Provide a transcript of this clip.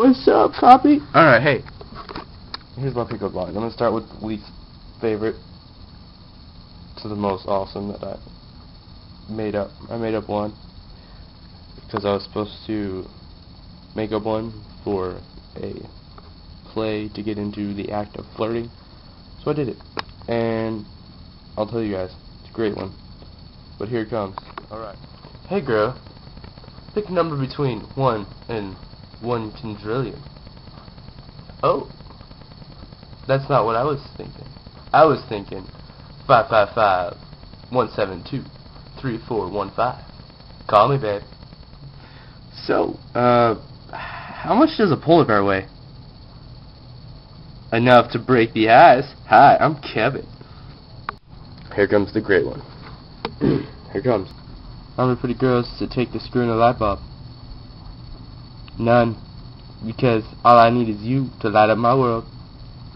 What's up, Poppy? Alright, hey. Here's my pickup line. I'm gonna start with least favorite to the most awesome that I made up. I made up one because I was supposed to make up one for a play to get into the act of flirting. So I did it. And I'll tell you guys, it's a great one. But here it comes. Alright. Hey girl, pick a number between 1 and 1 quadrillion. Oh. That's not what I was thinking. I was thinking five five five one seven two three four one five. Call me, babe. So, uh, how much does a polar bear weigh? Enough to break the ice. Hi, I'm Kevin. Here comes the great one. Here comes. How many pretty girls to take the screw in the light bulb? None. Because all I need is you to light up my world.